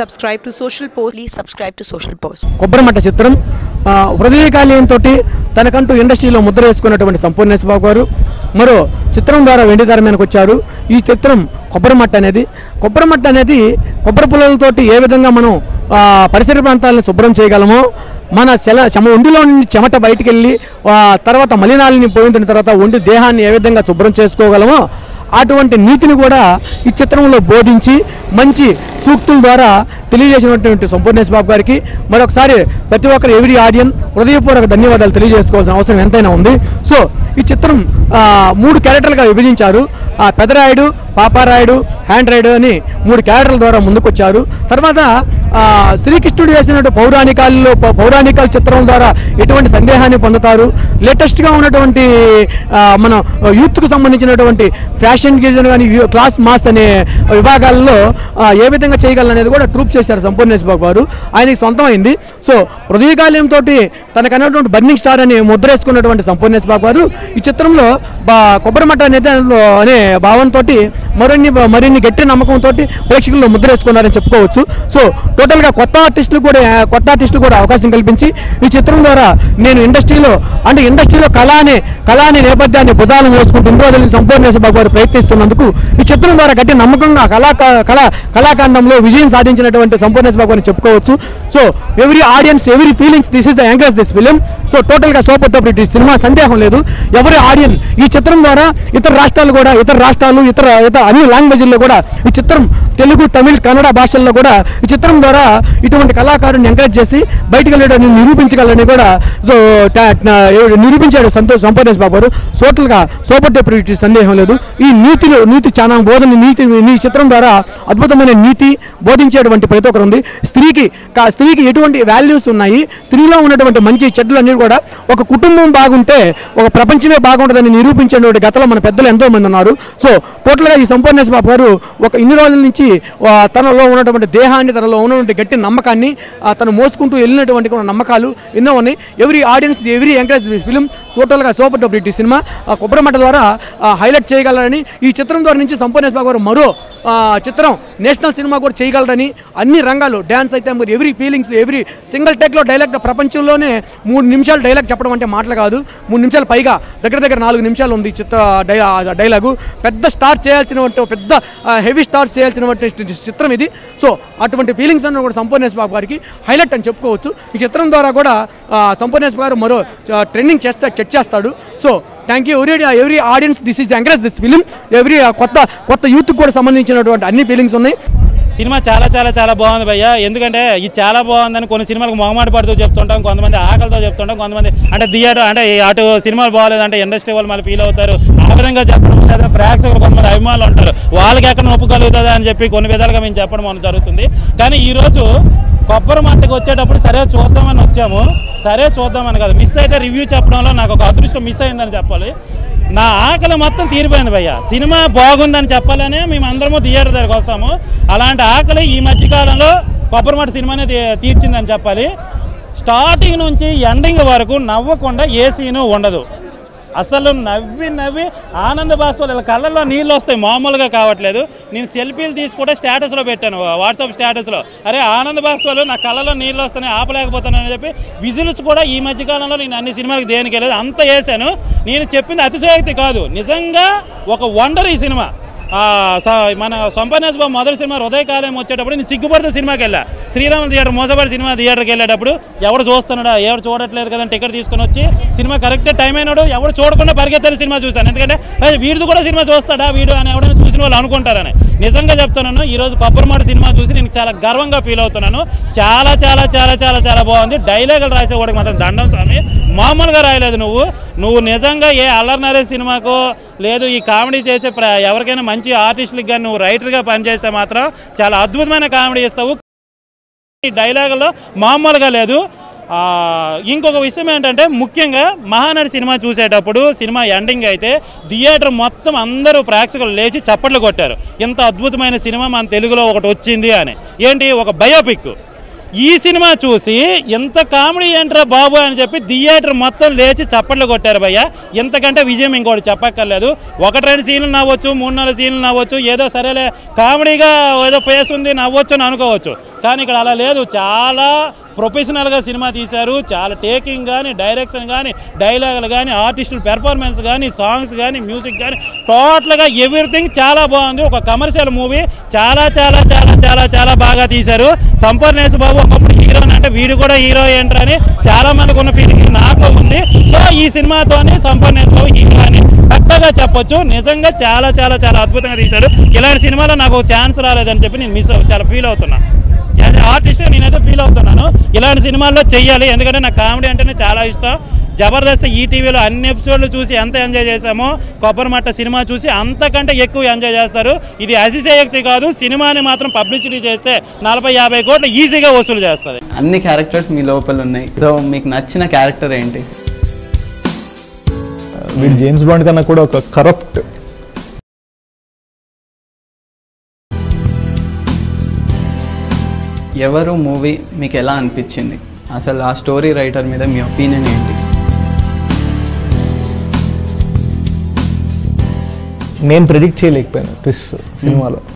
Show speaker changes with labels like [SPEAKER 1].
[SPEAKER 1] Subscribe to social post please subscribe to social post
[SPEAKER 2] Kobbari Matta చిత్రం హృదయకాలయం తోటి తనకంటూ ఇండస్ట్రీలో ముద్ర వేసుకున్నటువంటి సంపూర్ణేశ్ బాబు గారు. మరో చిత్రం ద్వారా వెండి తెర మీదకి వచ్చారు ఈ చిత్రం కొబ్బరిమట్ట అనేది. కొబ్బరిమట్ట అనేది కొబ్బరి పుల్లలతోటి ఏ విధంగా మనం పరిసర ప్రాంతాలను శుభ్రం చేయగలమో మన చెల చెమ ఒండిలో నుండి చెమట బయటికి వెళ్ళి తర్వాత మలినాలని పోయిన తర్వాత ఒండి దేహాన్ని ఏ విధంగా శుభ్రం చేసుకోగలమో అటువంటి నీతిని కూడా ఈ చిత్రంలో బోధించి మంచి సూక్తుల ద్వారా తెలియజేసినటువంటి సంపూర్ణేశ్ బాబు గారికి. మరొకసారి ప్రతి ఒక్కరు ఎవ్రీ ఆడియన్ హృదయపూర్వక ధన్యవాదాలు తెలియజేసుకోవాల్సిన అవసరం ఎంతైనా ఉంది. సో ఈ చిత్రం మూడు క్యారెక్టర్లుగా విభజించారు. ఆ పెదరాయుడు పాపారాయుడు హ్యాండ్ రైడు అని మూడు క్యారెక్టర్ల ద్వారా ముందుకొచ్చారు. తర్వాత శ్రీకృష్ణుడు వేసినటువంటి పౌరాణికాల్లో పౌరాణికాల చిత్రం ద్వారా ఎటువంటి సందేహాన్ని పొందుతారు? లేటెస్ట్గా ఉన్నటువంటి మన యూత్కు సంబంధించినటువంటి ఫ్యాషన్ గీజన్ కానీ క్లాస్ మాస్ అనే విభాగాల్లో ఏ విధంగా చేయగలనేది కూడా ట్రూప్ చేశారు సంపూర్ణేశ్ బాబు గారు. ఆయనకి సొంతమైంది. సో హృదయకాలయంతో తనకన్నటువంటి బర్నింగ్ స్టార్ అని ముద్రేసుకున్నటువంటి సంపూర్ణేశ్ బాబు గారు. ఈ చిత్రంలో బా కొబ్బరిమట్ట అనేది దానిలో అనే భావంతో మరిన్ని మరిన్ని గట్టి నమ్మకంతో ప్రేక్షకుల్లో ముద్రేసుకున్నారని చెప్పుకోవచ్చు. సో టోటల్గా కొత్త ఆర్టిస్టులు కూడా కొత్త ఆర్టిస్టులు కూడా అవకాశం కల్పించి ఈ చిత్రం ద్వారా నేను ఇండస్ట్రీలో అంటే ఇండస్ట్రీలో కళ అనే కళ అనే నేపథ్యాన్ని భుజాలను మోసుకుంటూ ఇంకో సంపూర్ణ సంపూర్ణేశ గారు ప్రయత్నిస్తున్నందుకు ఈ చిత్రం ద్వారా గట్టి నమ్మకంగా కళా కళా కళాఖండంలో విజయం సాధించినటువంటి సంపూర్ణ బాబు అని చెప్పుకోవచ్చు. So every audience every feelings this is the anchors this film so టోటల్గా సూపర్ టాప్ ఈ సినిమా సందేహం లేదు. ఎవరి ఆడియన్ ఈ చిత్రం ద్వారా ఇతర రాష్ట్రాలు కూడా ఇతర రాష్ట్రాలు ఇతర ఇతర అన్ని లాంగ్వేజ్ల్లో కూడా ఈ చిత్రం తెలుగు తమిళ్ కన్నడ భాషల్లో కూడా ఈ చిత్రం ద్వారా ఇటువంటి కళాకారుని ఎంకరేజ్ చేసి బయటకు వెళ్ళడం నిరూపించగలని కూడా సో నిరూపించాడు సంతోష్ సంపరేష్ బాబు గారు. టోటల్గా సూపర్ డెప్యూటీ సందేహం లేదు. ఈ నీతిలో నీతి చాలా బోధన నీతి నీ చిత్రం ద్వారా అద్భుతమైన నీతి బోధించేటువంటి ప్రతి ఒక్కరు ఉంది. స్త్రీకి స్త్రీకి ఎటువంటి వాల్యూస్ ఉన్నాయి? స్త్రీలో ఉన్నటువంటి మంచి చెడ్డలు అన్నీ కూడా ఒక కుటుంబం బాగుంటే ఒక ప్రపంచమే బాగుంటుందని నిరూపించేటువంటి గతంలో మన పెద్దలు ఎంతో మంది ఉన్నారు. సో టోటల్గా ఈ సంపూర్ణేశ్ బాబు గారు ఒక ఇన్ని రోజుల నుంచి తనలో ఉన్నటువంటి దేహాన్ని తనలో ఉన్నటువంటి గట్టి నమ్మకాన్ని తను మోసుకుంటూ వెళ్ళినటువంటి నమ్మకాలు ఎన్నో ఉన్నాయి. Every audience every encourage film టోటల్గా సూపర్ డబ్బు ఈ సినిమా. ఆ, ద్వారా హైలైట్ చేయగలరని ఈ చిత్రం ద్వారా నుంచి సంపూర్ణేశ్ బాబు గారు మరో చిత్రం నేషనల్ సినిమా కూడా చేయగలరని అన్ని రంగాలు డ్యాన్స్ అయితే మరి ఎవ్రీ ఫీలింగ్స్ ఎవ్రీ సింగిల్ టేక్లో డైలాగ్ ప్రపంచంలోనే మూడు నిమిషాలు డైలాగ్ చెప్పడం అంటే మాటలు కాదు. మూడు నిమిషాలు పైగా దగ్గర దగ్గర నాలుగు నిమిషాలు ఉంది చిత్ర డై డైలాగు. పెద్ద స్టార్ చేయాల్సిన పెద్ద హెవీ స్టార్ చేయాల్సినటువంటి చిత్రం ఇది. సో అటువంటి ఫీలింగ్స్ అన్న కూడా సంపూర్ణేశ్ బాబు గారికి హైలైట్ అని చెప్పుకోవచ్చు. ఈ చిత్రం ద్వారా కూడా ఆ, సంపూర్ణేశ్ గారు మరో ట్రెండింగ్ చేస్తే చెక్ చేస్తాడు. So thank you every every audience this is encourage this film every కొత్త కొత్త యూత్కి కూడా సంబంధించినటువంటి అన్ని ఫీలింగ్స్ ఉన్నాయి.
[SPEAKER 3] సినిమా చాలా చాలా చాలా బాగుంది భయ్య. ఎందుకంటే ఇది చాలా బాగుందని కొన్ని సినిమాలకు మొహమాట పడుతూ చెప్తుంటాం. కొంతమంది ఆకలితో చెప్తుంటాం. కొంతమంది అంటే థియేటర్ అంటే అటు సినిమాలు బాగాలేదు అంటే ఇండస్ట్రీ వాళ్ళు మళ్ళీ ఫీల్ అవుతారు. ఆ విధంగా చెప్పడం లేదా ప్రేక్షకులు కొంతమంది అభిమానులు ఉంటారు. వాళ్ళకి ఎక్కడ నొప్పు కలుగుతుంది అని చెప్పి కొన్ని విధాలుగా మేము చెప్పడం మనకు జరుగుతుంది. కానీ ఈరోజు కొబ్బరి మట్టకి వచ్చేటప్పుడు సరే చూద్దామని వచ్చాము. సరే చూద్దామని కాదు. మిస్ అయితే రివ్యూ చెప్పడంలో నాకు ఒక అదృష్టం మిస్ అయిందని చెప్పాలి. నా ఆకలి మొత్తం తీరిపోయింది భయ్య. సినిమా బాగుందని చెప్పాలనే మేము అందరము థియేటర్ దగ్గరకు వస్తాము. అలాంటి ఆకలి ఈ మధ్యకాలంలో కొబ్బరిమట సినిమానే తీర్చిందని చెప్పాలి. స్టార్టింగ్ నుంచి ఎండింగ్ వరకు నవ్వకుండా ఏ సీను ఉండదు. అసలు నవ్వి నవ్వి ఆనంద బాష్పాలు ఇలా కళ్ళల్లో నీళ్ళు వస్తాయి మామూలుగా కావట్లేదు. నేను సెల్ఫీలు తీసుకుంటే స్టేటస్లో పెట్టాను వాట్సాప్ స్టేటస్లో. అరే ఆనంద బాష్పాలు నా కళ్ళలో నీళ్ళు వస్తున్నాయి అని చెప్పి విజిల్స్ కూడా ఈ మధ్యకాలంలో నేను అన్ని సినిమాలకు దేనికి వెళ్ళలేదు అంత వేసాను నేను చెప్పింది అతిశయోక్తి కాదు. నిజంగా ఒక వండర్ ఈ సినిమా. మన సంపన్నేశ్ బాబు మొదటి సినిమా హృదయకాలం వచ్చేటప్పుడు నేను సిగ్గుపడుతూ సినిమాకి వెళ్ళా. శ్రీరామ థియేటర్ మోసపడి సినిమా థియేటర్కి వెళ్ళేటప్పుడు ఎవడు చూస్తున్నాడా ఎవరు చూడట్లేదు కదా టికెట్ తీసుకొని వచ్చి సినిమా కరెక్ట్ టైం అయినాడు ఎవరు చూడకుండా పరిగెత్తారు సినిమా చూశాను. ఎందుకంటే వీడిది కూడా సినిమా చూస్తాడా వీడు అని ఎవడైనా చూసిన వాళ్ళు అనుకుంటారని. నిజంగా చెప్తున్నాను ఈరోజు కొబ్బరిమాట సినిమా చూసి నేను చాలా గర్వంగా ఫీల్ అవుతున్నాను. చాలా చాలా చాలా చాలా చాలా బాగుంది. డైలాగులు రాసేవాడికి మాత్రం దండం స్వామి. మామూలుగా రాయలేదు నువ్వు. నువ్వు నిజంగా ఏ అల్లరి నరేష్ సినిమాకో లేదు ఈ కామెడీ చేసే ఎవరికైనా మంచి ఆర్టిస్టులకు కానీ నువ్వు రైటర్గా పనిచేస్తే మాత్రం చాలా అద్భుతమైన కామెడీ ఇస్తావు ఈ డైలాగులో మామూలుగా లేదు. ఇంకొక విషయం ఏంటంటే ముఖ్యంగా మహానటి సినిమా చూసేటప్పుడు సినిమా ఎండింగ్ అయితే థియేటర్ మొత్తం అందరూ ప్రేక్షకులు లేచి చప్పట్లు కొట్టారు. ఇంత అద్భుతమైన సినిమా మన తెలుగులో ఒకటి వచ్చింది అని. ఏంటి? ఒక బయోపిక్. ఈ సినిమా చూసి ఎంత కామెడీ ఏంట్రా బాబు అని చెప్పి థియేటర్ మొత్తం లేచి చప్పట్లు కొట్టారు భయ్య. ఇంతకంటే విజయం ఇంకోటి చెప్పక్కర్లేదు. ఒకటి రెండు సీన్లు నవ్వచ్చు మూడు నాలుగు సీన్లు నవ్వచ్చు ఏదో సరేలే కామెడీగా ఏదో ఫేస్ ఉంది నవ్వచ్చు అని అనుకోవచ్చు. కానీ ఇక్కడ అలా లేదు. చాలా ప్రొఫెషనల్గా సినిమా తీశారు. చాలా టేకింగ్ కానీ డైరెక్షన్ కానీ డైలాగులు కానీ ఆర్టిస్టుల పెర్ఫార్మెన్స్ కానీ సాంగ్స్ కానీ మ్యూజిక్ కానీ టోటల్గా ఎవ్రీథింగ్ చాలా బాగుంది. ఒక కమర్షియల్ మూవీ చాలా చాలా చాలా చాలా చాలా బాగా తీశారు. సంపూర్ణేశ్ బాబు ఒకప్పుడు హీరో అంటే వీడు కూడా హీరో ఏంటని చాలా మందికి ఉన్న ఫీలింగ్ నాకు ఉంది. సో ఈ సినిమాతోనే సంపూర్ణేశ్ బాబు హీరో అని పక్కగా చెప్పొచ్చు. నిజంగా చాలా చాలా చాలా అద్భుతంగా తీశారు ఇలాంటి సినిమాలో నాకు ఛాన్స్ రాలేదని చెప్పి నేను మిస్ చాలా ఫీల్ అవుతున్నా. యాజ్ ఆర్టిస్ట్ నేనైతే ఫీల్ అవుతున్నాను. ఇలాంటి సినిమాల్లో చెయ్యాలి. ఎందుకంటే నాకు కామెడీ అంటేనే చాలా ఇష్టం. జబర్దస్త్ ఈ టీవీలో అన్ని ఎపిసోడ్లు చూసి ఎంత ఎంజాయ్ చేశామో కొబ్బరిమట్ట సినిమా చూసి అంతకంటే ఎక్కువ ఎంజాయ్ చేస్తారు. ఇది అతిశయోక్తి కాదు. సినిమాని మాత్రం పబ్లిసిటీ చేస్తే నలభై యాభై కోట్లు ఈజీగా వసూలు చేస్తుంది.
[SPEAKER 4] అన్ని క్యారెక్టర్స్ మీ లోపల ఉన్నాయి. సో మీకు నచ్చిన క్యారెక్టర్ ఏంటి?
[SPEAKER 5] వీడు జేమ్స్ బాండ్ కన్నా కూడా ఒక కరప్ట్
[SPEAKER 4] ఎవరు మూవీ మీకు ఎలా అనిపించింది? అసలు ఆ స్టోరీ రైటర్ మీద మీ ఒపీనియన్ ఏంటి?
[SPEAKER 5] నేను ప్రిడిక్ట్ చేయలేకపోయాను ట్విస్ట్ సినిమాలో.